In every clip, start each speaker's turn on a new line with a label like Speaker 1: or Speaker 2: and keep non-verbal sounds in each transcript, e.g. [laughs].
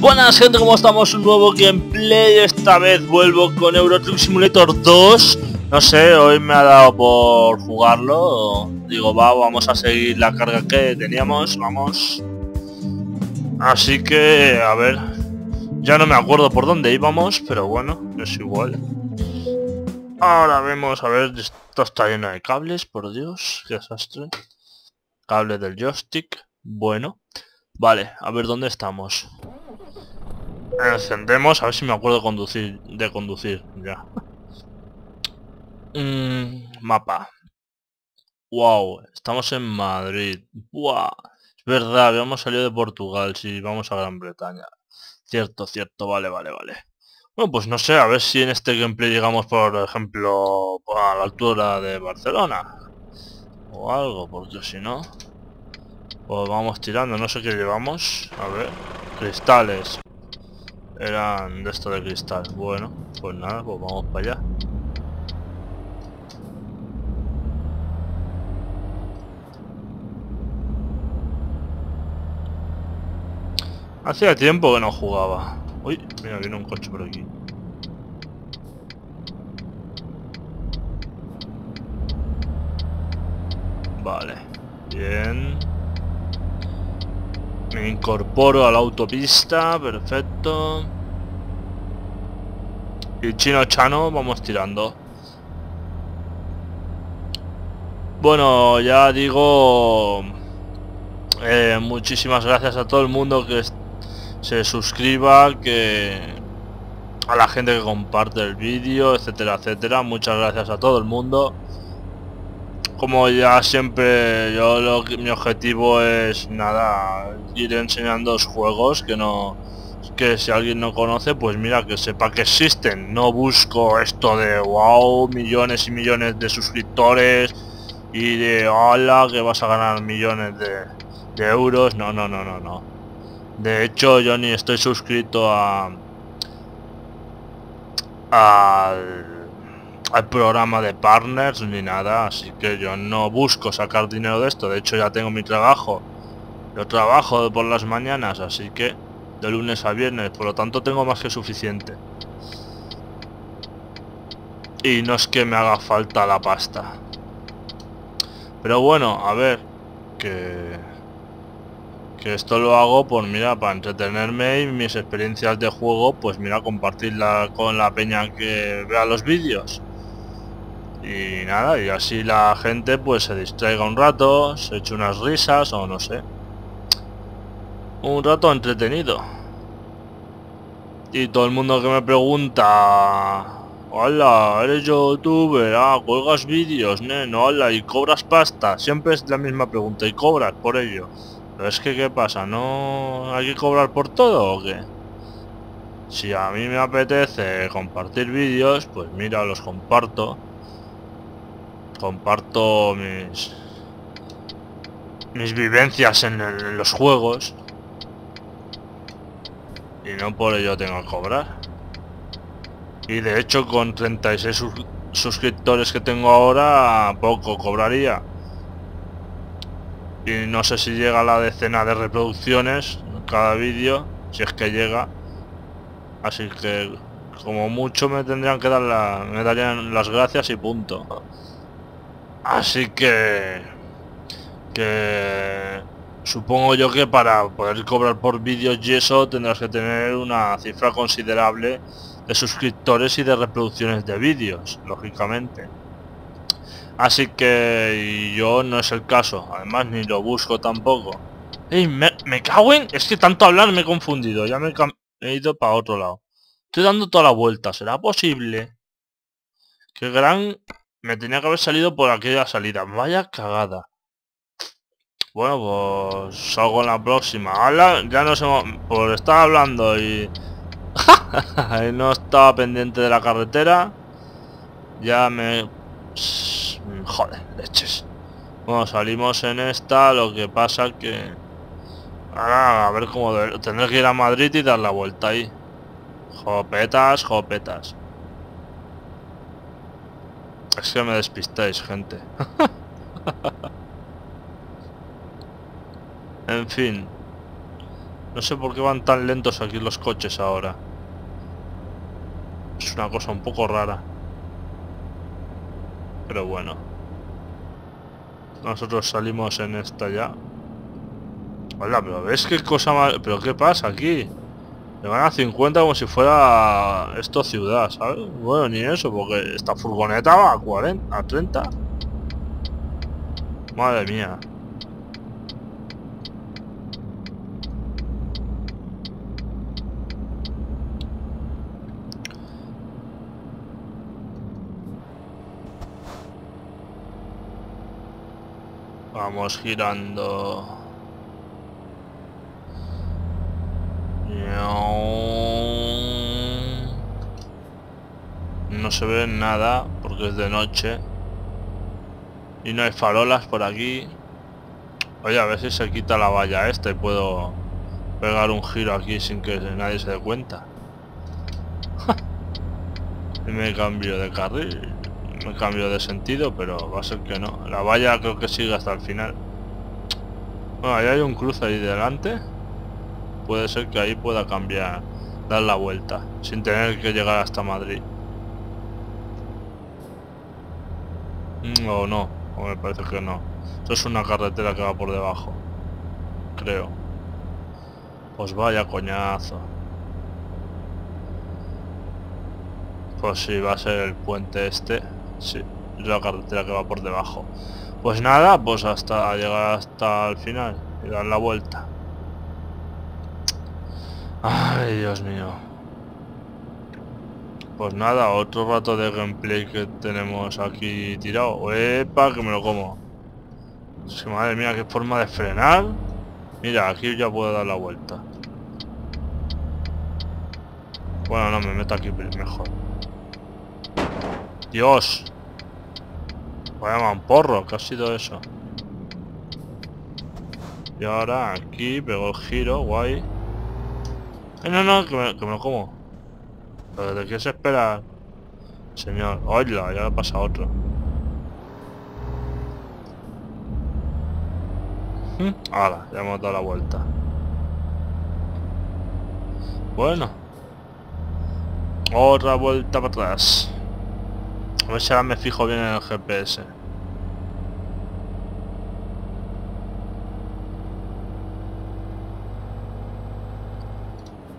Speaker 1: Buenas gente, ¿cómo estamos? Un nuevo gameplay, esta vez vuelvo con Euro Truck Simulator 2 No sé, hoy me ha dado por jugarlo. Digo, va, vamos a seguir la carga que teníamos, vamos. Así que, a ver Ya no me acuerdo por dónde íbamos, pero bueno, es igual. Ahora vemos, a ver, esto está lleno de cables, por Dios, qué desastre. Cable del joystick, bueno. Vale, a ver dónde estamos Encendemos, a ver si me acuerdo conducir, de conducir, ya. Mm, mapa. Wow, estamos en Madrid. Wow. Es verdad, habíamos salido de Portugal, si vamos a Gran Bretaña. Cierto, cierto, vale, vale, vale. Bueno, pues no sé, a ver si en este gameplay llegamos, por ejemplo, a la altura de Barcelona. O algo, porque si no... Pues vamos tirando, no sé qué llevamos. A ver, cristales. Eran de esto de cristal. Bueno, pues nada, pues vamos para allá. Hacía tiempo que no jugaba. Uy, mira, viene un coche por aquí. Vale, bien. Me incorporo a la autopista, perfecto. Y chino chano, vamos tirando. Bueno, ya digo... Eh, muchísimas gracias a todo el mundo que se suscriba, que a la gente que comparte el vídeo, etcétera, etcétera. Muchas gracias a todo el mundo como ya siempre yo lo que mi objetivo es nada ir enseñando los juegos que no que si alguien no conoce pues mira que sepa que existen. No busco esto de wow millones y millones de suscriptores y de hola que vas a ganar millones de, de euros no no no no no. De hecho yo ni estoy suscrito a al hay programa de partners ni nada, así que yo no busco sacar dinero de esto, de hecho ya tengo mi trabajo, yo trabajo por las mañanas, así que de lunes a viernes, por lo tanto tengo más que suficiente. Y no es que me haga falta la pasta. Pero bueno, a ver, que... Que esto lo hago, pues mira, para entretenerme y mis experiencias de juego, pues mira, compartirla con la peña que vea los vídeos y nada, y así la gente pues se distraiga un rato, se eche unas risas o no sé. Un rato entretenido. Y todo el mundo que me pregunta, hola, eres youtuber, ah, cuelgas vídeos, no, hola, y cobras pasta, siempre es la misma pregunta, y cobras por ello. Pero es que, ¿qué pasa? ¿No hay que cobrar por todo o qué? Si a mí me apetece compartir vídeos, pues mira, los comparto comparto mis mis vivencias en, los juegos. Y no por ello tengo que cobrar. Y de hecho con 36 suscriptores que tengo ahora poco cobraría. Y no sé si llega la decena de reproducciones cada vídeo si es que llega. Así que como mucho me tendrían que dar la, me darían las gracias y punto Así que... Que... Supongo yo que para poder cobrar por vídeos y eso tendrás que tener una cifra considerable de suscriptores y de reproducciones de vídeos, lógicamente. Así que yo no es el caso, además ni lo busco tampoco. ¡Ey, me, me, cago en... Es que tanto hablar me he confundido, ya me he ido para otro lado. Estoy dando toda la vuelta, ¿será posible? Qué gran me tenía que haber salido por aquella salida. Vaya cagada. Bueno, pues salgo en la próxima. Habla, ya no sé, por estar hablando [laughs] y... no estaba pendiente de la carretera. Ya me... Joder, leches. Bueno, salimos en esta, lo que pasa que... Ahora, a ver cómo... Tendré que ir a Madrid y dar la vuelta ahí. Jopetas, jopetas. Es que me despistáis, gente. [laughs] en fin. No sé por qué van tan lentos aquí los coches ahora. Es una cosa un poco rara. Pero bueno. Nosotros salimos en esta ya. Hola, pero ¿ves qué cosa más... ¿Pero qué pasa aquí? Me van a 50 como si fuera esto ciudad, ¿sabes? Bueno, ni eso, porque esta furgoneta va a 40, a 30. Madre mía. Vamos girando. No se ve nada porque es de noche. Y no hay farolas por aquí. Oye, a ver si se quita la valla esta y puedo pegar un giro aquí sin que nadie se dé cuenta. [laughs] y me cambio de carril me cambio de sentido, pero va a ser que no. La valla creo que sigue hasta el final. Bueno, ahí hay un cruce ahí delante. Puede ser que ahí pueda cambiar, dar la vuelta, sin tener que llegar hasta Madrid. O no, o me parece que no. Esto es una carretera que va por debajo. Creo. Pues vaya coñazo. Pues sí, va a ser el puente este. Sí, la carretera que va por debajo. Pues nada, pues hasta llegar hasta el final y dar la vuelta. Ay, Dios mío. Pues nada, otro rato de gameplay que tenemos aquí tirado. ¡Epa! Que me lo como. madre mía, qué forma de frenar. Mira, aquí ya puedo dar la vuelta. Bueno, no, me meto aquí mejor. Dios. Vaya porro, ¿qué ha sido eso? Y ahora aquí pego el giro, guay. Eh, no, no, que me, lo como. ¿Pero de qué se espera? Señor, hola, ya pasa otro. ¿Mm? Ahora, ya hemos dado la vuelta. Bueno. Otra vuelta para atrás. A ver si ahora me fijo bien en el GPS.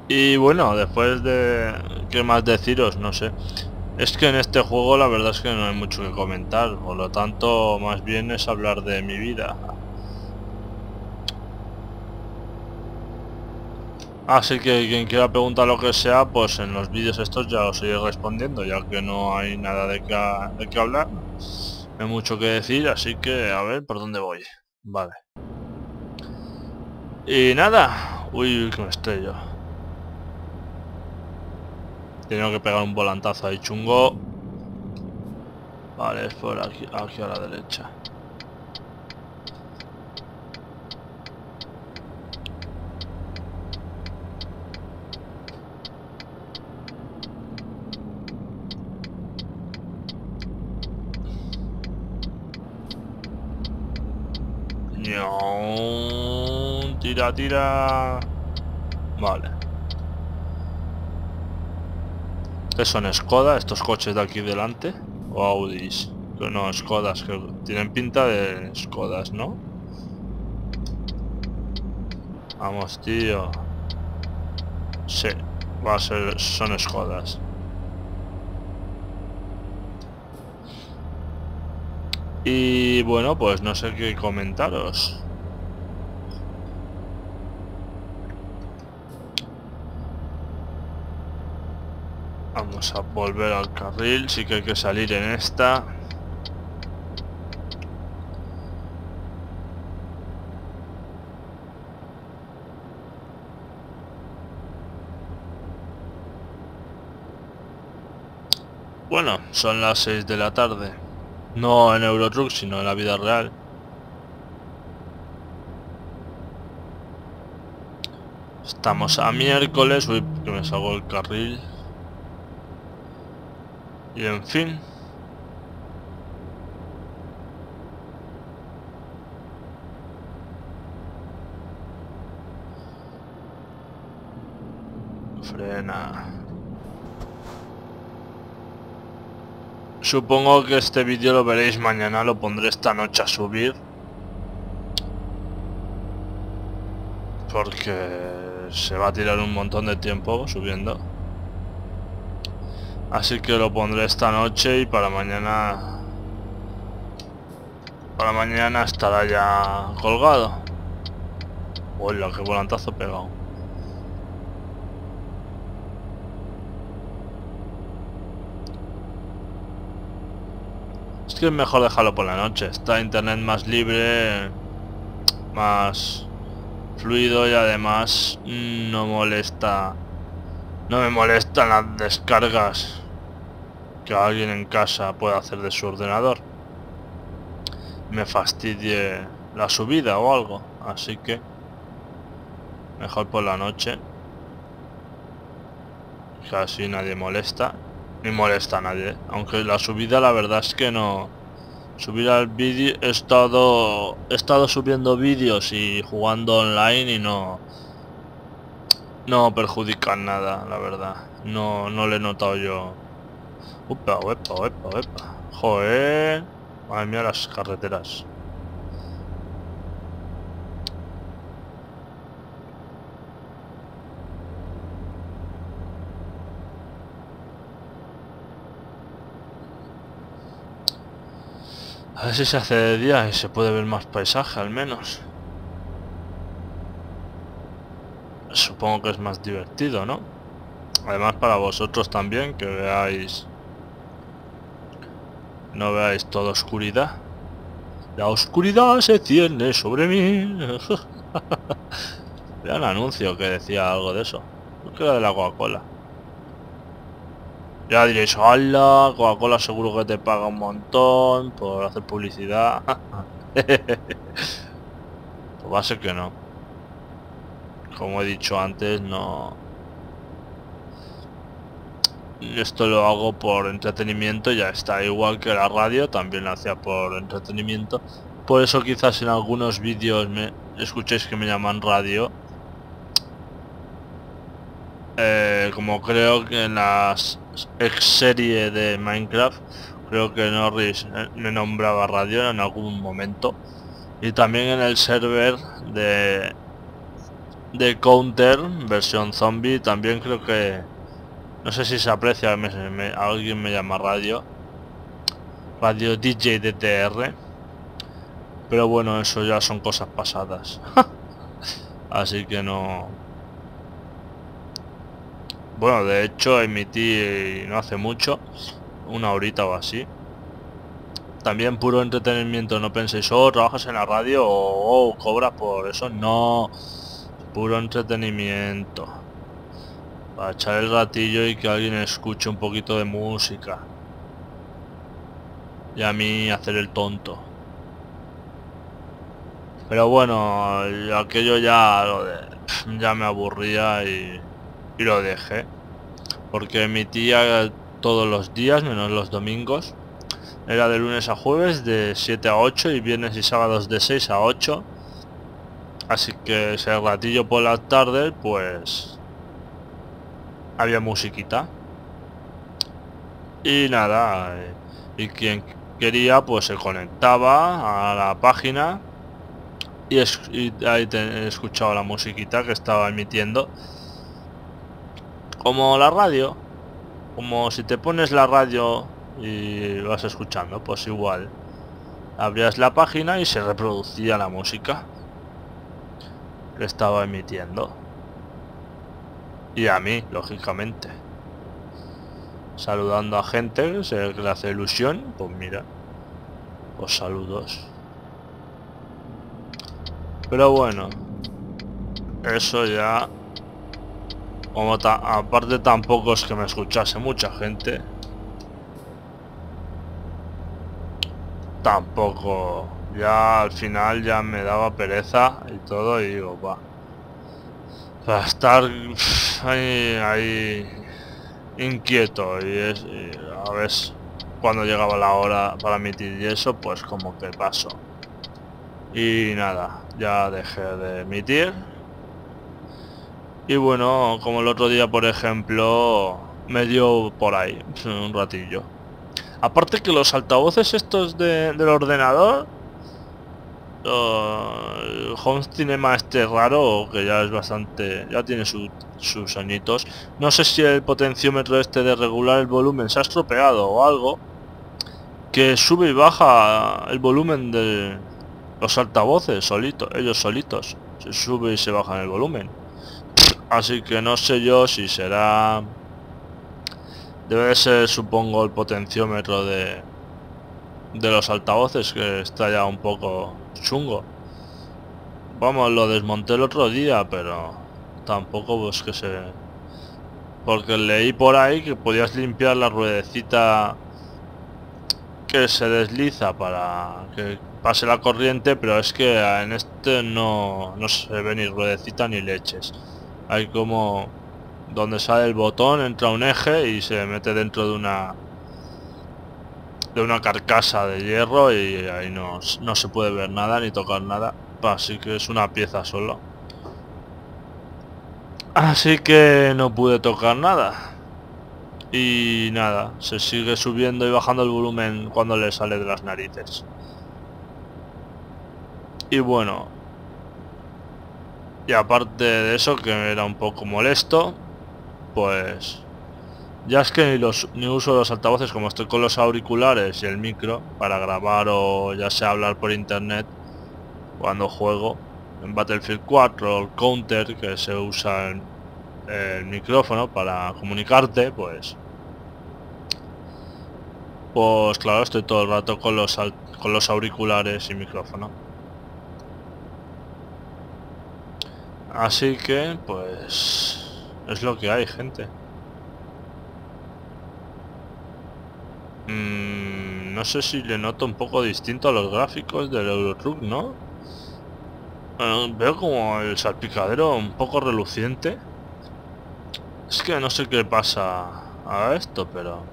Speaker 1: Y bueno, después de... ¿Qué más deciros? No sé. Es que en este juego la verdad es que no hay mucho que comentar. Por lo tanto, más bien es hablar de mi vida. Así que quien quiera preguntar lo que sea, pues en los vídeos estos ya os iré respondiendo, ya que no hay nada de qué, de hablar. No hay mucho que decir, así que a ver por dónde voy. Vale. Y nada. Uy, que me estrello. Tengo que pegar un volantazo ahí chungo. Vale, es por aquí, aquí a la derecha. Tira, tira. Vale. ¿Qué son Skoda? Estos coches de aquí delante. O Audis. No, Skodas, que tienen pinta de Skodas, ¿no? Vamos, tío. Sí, va a ser, son Skodas. Y bueno, pues no sé qué comentaros. A volver al carril, sí que hay que salir en esta. Bueno, son las 6 de la tarde. No en Eurotruck, sino en la vida real. Estamos a miércoles, uy, que me salgo el carril. Y en fin. Frena. Supongo que este vídeo lo veréis mañana, lo pondré esta noche a subir. Porque se va a tirar un montón de tiempo subiendo. Así que lo pondré esta noche y para mañana... Para mañana estará ya colgado. Hola, qué volantazo pegado. Es que es mejor dejarlo por la noche. Está internet más libre, más fluido y además no molesta no me molestan las descargas que alguien en casa pueda hacer de su ordenador. Me fastidie la subida o algo así que mejor por la noche. Casi nadie molesta ni molesta a nadie aunque la subida la verdad es que no. Subir al vídeo he estado he estado subiendo vídeos y jugando online y no no perjudican nada la verdad. No no le he notado yo. Upa uepa uepa uepa. Joder. Madre mía las carreteras. A ver si se hace de día y se puede ver más paisaje al menos. Supongo que es más divertido, ¿no? Además para vosotros también, que veáis... No veáis toda oscuridad. La oscuridad se cierne sobre mí. [laughs] Vean el anuncio que decía algo de eso. Creo que era de la Coca-Cola. Ya diréis, hola, Coca-Cola seguro que te paga un montón por hacer publicidad. [laughs] pues va a ser que no. Como he dicho antes, no... Esto lo hago por entretenimiento, ya está. Igual que la radio, también lo hacía por entretenimiento. Por eso quizás en algunos vídeos me escuchéis que me llaman radio. Eh, como creo que en las ex serie de Minecraft creo que Norris eh, me nombraba radio en algún momento y también en el server de de Counter versión zombie también creo que no sé si se aprecia alguien me llama radio radio DJ DTR pero bueno eso ya son cosas pasadas [laughs] así que no bueno, de hecho emití no hace mucho, una horita o así. También puro entretenimiento, no penséis, oh, trabajas en la radio o oh, cobras por eso. No, puro entretenimiento. Para echar el ratillo y que alguien escuche un poquito de música. Y a mí hacer el tonto. Pero bueno, aquello ya, ya me aburría y y lo dejé porque emitía todos los días menos los domingos era de lunes a jueves de 7 a 8 y viernes y sábados de 6 a 8 que ese ratillo por la tarde pues había musiquita. Y nada eh, y quien quería pues se conectaba a la página y, ahí he escuchado la musiquita que estaba emitiendo. Como la radio como si te pones la radio y vas escuchando pues igual abrías la página y se reproducía la música estaba emitiendo y a mí lógicamente saludando a gente se le hace ilusión pues mira pues saludos pero bueno eso ya como aparte tampoco es que me escuchase mucha gente. Tampoco. Ya al final ya me daba pereza y todo y digo, va. Para estar ahí, ahí inquieto y, es, a ver cuando llegaba la hora para emitir y eso, pues como que paso. Y nada, ya dejé de emitir Y bueno, como el otro día, por ejemplo, me dio por ahí, un ratillo. Aparte que los altavoces estos del ordenador, el Home Cinema este raro, que ya es bastante, ya tiene sus añitos. No sé si el potenciómetro este de regular el volumen se ha estropeado o algo, que sube y baja el volumen de los altavoces solitos, ellos solitos. Se sube y se baja el volumen. Así que no sé yo si será... Debe ser, supongo, el potenciómetro de, de los altavoces, que está ya un poco chungo. Vamos, lo desmonté el otro día, pero tampoco pues que se... Porque leí por ahí que podías limpiar la ruedecita que se desliza para que pase la corriente, pero es que en este no, no se ve ni ruedecita ni leches. Hay como donde sale el botón, entra un eje y se mete dentro de una de una carcasa de hierro y ahí no, no se puede ver nada ni tocar nada. Así que es una pieza solo. Así que no pude tocar nada y nada, se sigue subiendo y bajando el volumen cuando le sale de las narices. Y bueno, y aparte de eso que era un poco molesto, pues ya es que ni, uso los altavoces como estoy con los auriculares y el micro para grabar o ya sea hablar por internet cuando juego en Battlefield 4 el counter que se usa en el micrófono para comunicarte, pues pues claro, estoy todo el rato con los con los auriculares y micrófono. Así que, pues es lo que hay, gente. Mm, no sé si le noto un poco distinto a los gráficos del Eurotruck, ¿no? veo como el salpicadero un poco reluciente. Es que no sé qué pasa a esto, pero...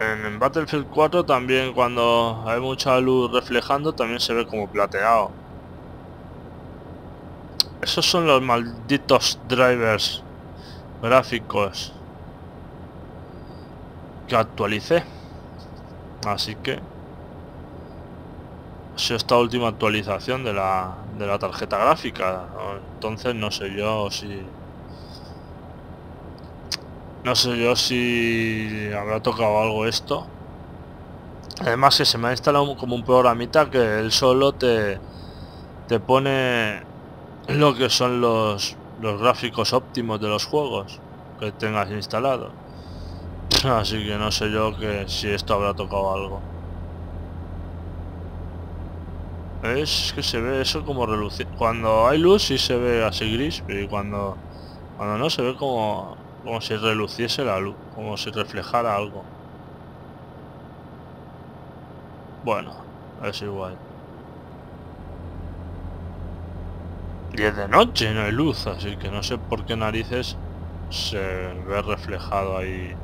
Speaker 1: En, Battlefield 4 también cuando hay mucha luz reflejando también se ve como plateado. Esos son los malditos drivers gráficos que actualicé. Así que si esta última actualización de la, de la tarjeta gráfica. Entonces no sé yo si no sé yo si habrá tocado algo esto. Además que se me ha instalado como un programita que él solo te te pone lo que son los los gráficos óptimos de los juegos que tengas instalado así que no sé yo que si esto habrá tocado algo. Es que se ve eso como relucir cuando hay luz sí se ve así gris pero cuando cuando no se ve como como si reluciese la luz como si reflejara algo. Bueno es igual. Y es de noche no hay luz así que no sé por qué narices se ve reflejado ahí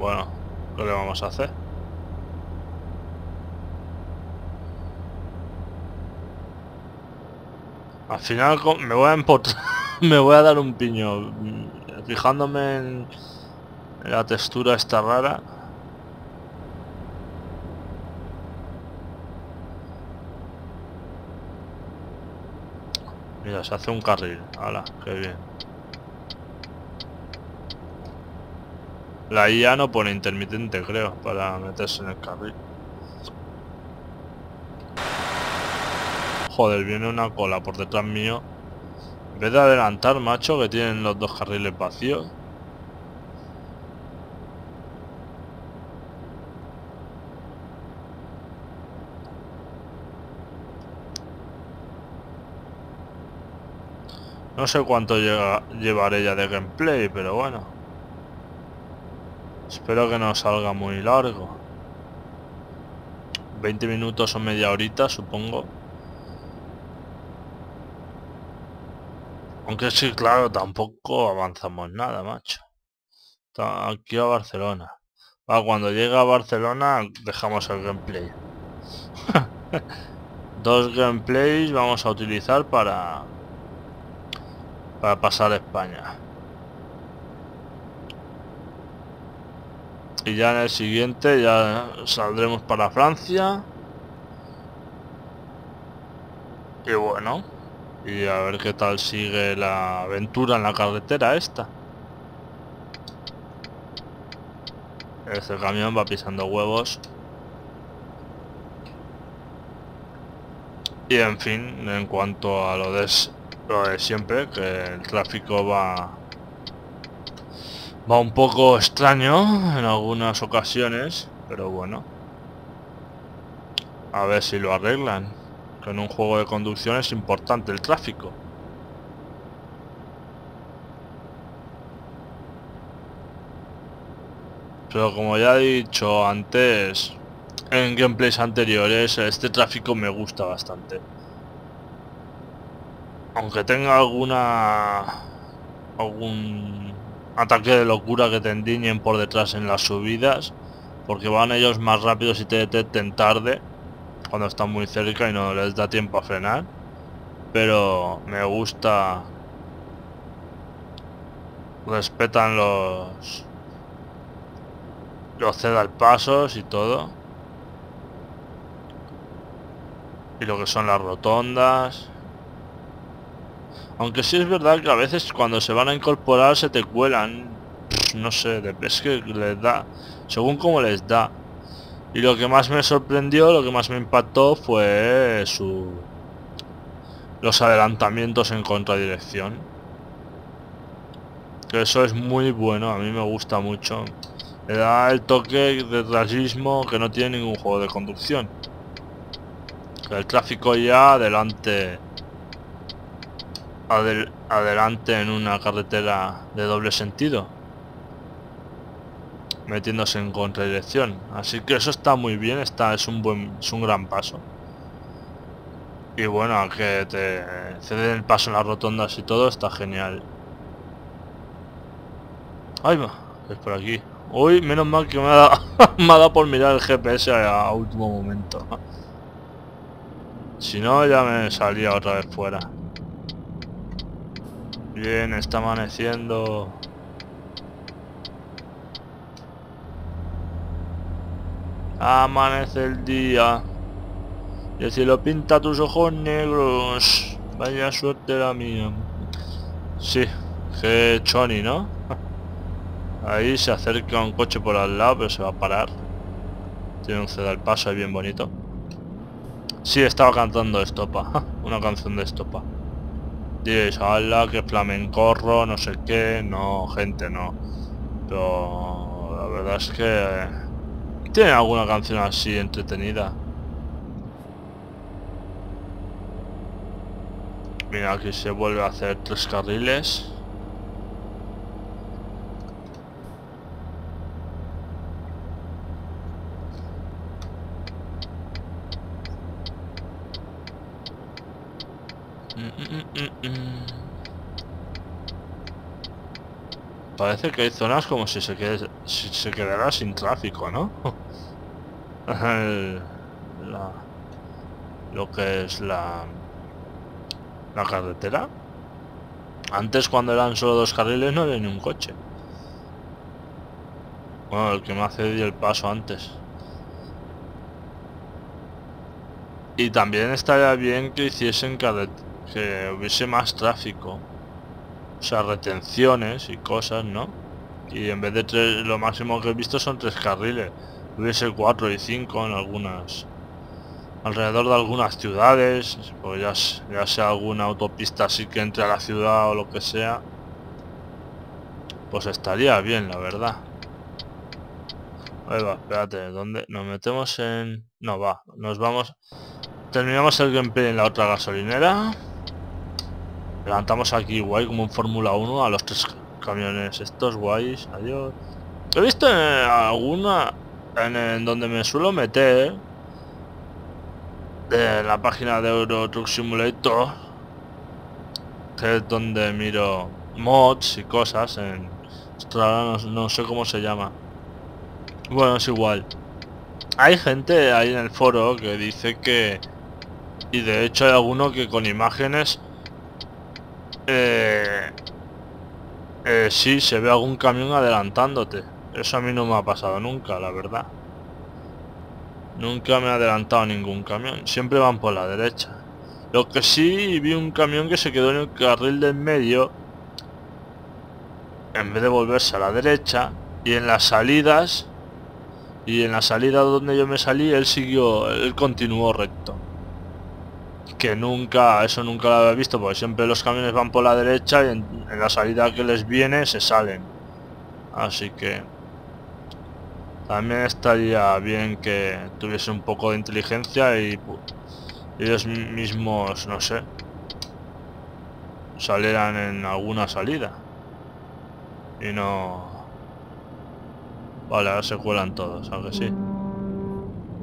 Speaker 1: bueno ¿qué le vamos a hacer? Al final me voy a empotrar, [laughs] me voy a dar un piño mm, fijándome en la textura esta rara. Mira, se hace un carril. ¡Hala! ¡Qué bien! La IA no pone intermitente, creo, para meterse en el carril. Joder, viene una cola por detrás mío. En vez de adelantar, macho, que tienen los dos carriles vacíos. No sé cuánto llevaré ya de gameplay, pero bueno. Espero que no salga muy largo. 20 minutos o media horita, supongo. Aunque sí, claro, tampoco avanzamos nada, macho. Aquí a Barcelona. cuando llegue a Barcelona dejamos el gameplay. [laughs] Dos gameplays vamos a utilizar para para pasar a España. Y ya en el siguiente ya saldremos para Francia. Y bueno, y a ver qué tal sigue la aventura en la carretera esta. Este camión va pisando huevos. Y en fin, en cuanto a lo de, lo de siempre, que el tráfico va va un poco extraño en algunas ocasiones, pero bueno. A ver si lo arreglan. Que en un juego de conducción es importante el tráfico. Pero como ya he dicho antes, en gameplays anteriores, este tráfico me gusta bastante. Aunque tenga alguna... algún ataque de locura que te endiñen por detrás en las subidas, porque van ellos más rápidos y te detecten tarde, cuando están muy cerca y no les da tiempo a frenar. Pero me gusta... Respetan los... Los ceda pasos y todo. Y lo que son las rotondas. Aunque sí es verdad que a veces cuando se van a incorporar se te cuelan. No sé, es que les da. Según como les da. Y lo que más me sorprendió, lo que más me impactó fue su... Los adelantamientos en contradirección. Que eso es muy bueno, a mí me gusta mucho. Le da el toque de realismo que no tiene ningún juego de conducción. el tráfico ya adelante adelante en una carretera de doble sentido metiéndose en contradirección así que eso está muy bien está es un buen es un gran paso. Y bueno que te ceden el paso en las rotondas y todo está genial. Va es por aquí. Uy menos mal que me ha dado, [laughs] me ha dado por mirar el gps a último momento. Si no ya me salía otra vez fuera Bien, está amaneciendo. Amanece el día. Y el cielo pinta tus ojos negros. Vaya suerte la mía. Sí, que choni, ¿no? Ahí se acerca un coche por al lado, pero se va a parar. Tiene un ceda al paso ahí bien bonito. Sí, estaba cantando estopa. [laughs] Una canción de estopa. Diréis, ala, que flamencorro, no sé qué, no, gente, no. Pero la verdad es que tiene alguna canción así entretenida. Mira, aquí se vuelve a hacer tres carriles. Parece que hay zonas como si se, quede, si se quedara sin tráfico, ¿no? [laughs] lo que es la, la carretera. Antes cuando eran solo dos carriles no había ni un coche. Bueno, el que me hace el paso antes. Y también estaría bien que hiciesen carretera que hubiese más tráfico. O sea, retenciones y cosas, ¿no? Y en vez de tres, lo máximo que he visto son tres carriles. Hubiese cuatro y cinco en algunas... Alrededor de algunas ciudades, pues ya, sea alguna autopista así que entre a la ciudad o lo que sea. Pues estaría bien, la verdad. Ahí va, espérate, ¿dónde? Nos metemos en... No, va, nos vamos... Terminamos el gameplay en la otra gasolinera. Levantamos aquí guay como en Fórmula 1 a los tres camiones estos guays. Adiós. He visto en alguna en, donde me suelo meter de la página de Euro Truck Simulator que es donde miro mods y cosas en no, no sé cómo se llama bueno es igual Hay gente ahí en el foro que dice que... Y de hecho hay alguno que con imágenes... Eh, eh, sí, se ve algún camión adelantándote. Eso a mí no me ha pasado nunca, la verdad. Nunca me ha adelantado ningún camión. Siempre van por la derecha. Lo que sí vi un camión que se quedó en el carril del medio. En vez de volverse a la derecha. Y en las salidas. Y en la salida donde yo me salí, él siguió, él continuó recto. Que nunca, eso nunca lo había visto, porque siempre los camiones van por la derecha y en, la salida que les viene se salen. Así que también estaría bien que tuviese un poco de inteligencia y ellos mismos, no sé, salieran en alguna salida. Y no... Vale, ahora se cuelan todos, aunque sí.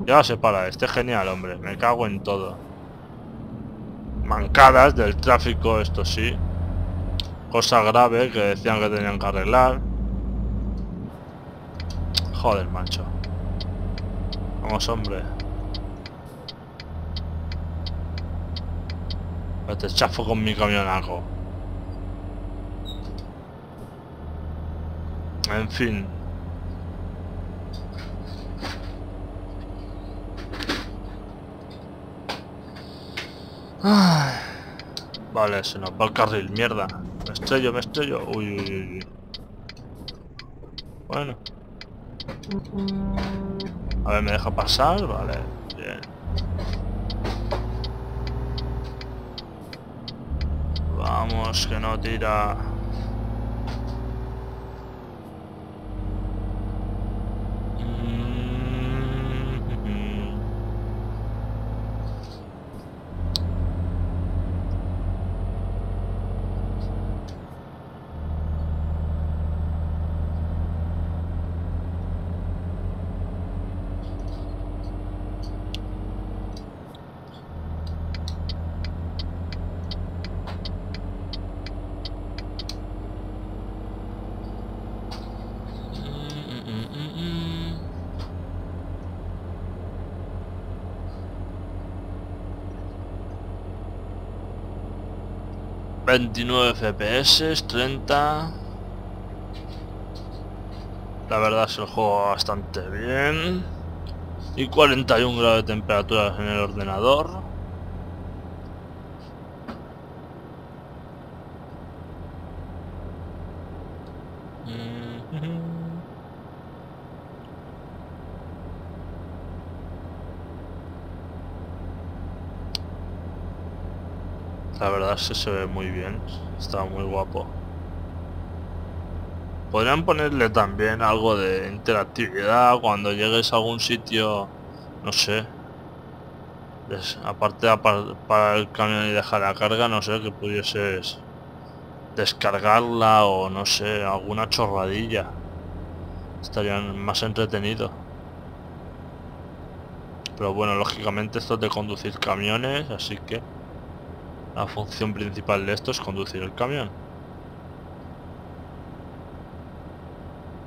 Speaker 1: Ya se para, este genial, hombre. Me cago en todo. Mancadas del tráfico, esto sí. Cosa grave que decían que tenían que arreglar. Joder, macho. Vamos, hombre. Te chafo con mi camionaco. En fin. Vale, se nos va el carril, mierda. Me estrello, me estrello. Uy, uy, uy. Bueno. A ver, ¿me deja pasar? Vale, bien. Vamos, que no tira... ...29 FPS, 30... La verdad se lo juego bastante bien. Y 41 grados de temperatura en el ordenador. Se ve muy bien. Está muy guapo. Podrían ponerle también algo de interactividad cuando llegues a algún sitio, no sé. aparte para el camión y dejar la carga, no sé, que pudieses descargarla o no sé, alguna chorradilla. Estarían más entretenido. Pero bueno, lógicamente esto es de conducir camiones, así que... La función principal de esto es conducir el camión.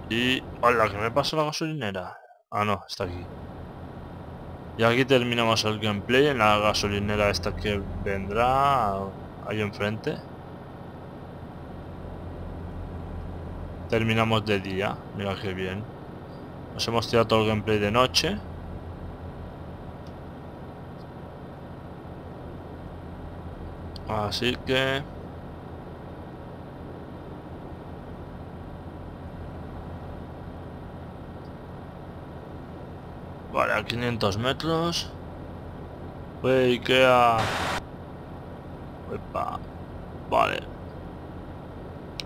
Speaker 1: Y... ¡Hola! ¿Que me pasa la gasolinera? Ah, no, está aquí. Y aquí terminamos el gameplay en la gasolinera esta que vendrá ahí enfrente. Terminamos de día, mira qué bien. Nos hemos tirado todo el gameplay de noche. Así que... Vale, a 500 metros. Wey, queda... Epa. Vale.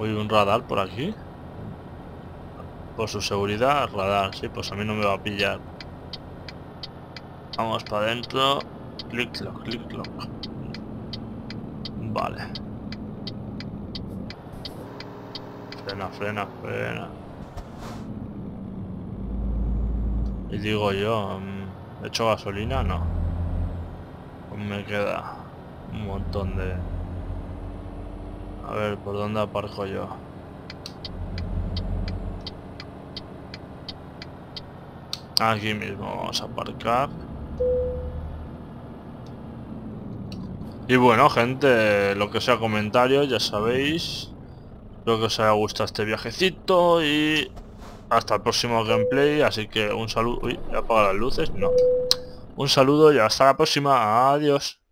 Speaker 1: Hay un radar por aquí. Por su seguridad, radar. Sí, pues a mí no me va a pillar. Vamos para adentro. Clic, clock, clic, clock. Vale. Frena, frena, frena. Y digo yo, ¿he hecho gasolina? No. Pues me queda un montón de... A ver, ¿por dónde aparco yo? Aquí mismo vamos a aparcar. Y bueno, gente, lo que sea comentarios, ya sabéis. Espero que os haya gustado este viajecito y hasta el próximo gameplay. Así que un saludo... Uy, ¿he apagado las luces? No. Un saludo y hasta la próxima. Adiós.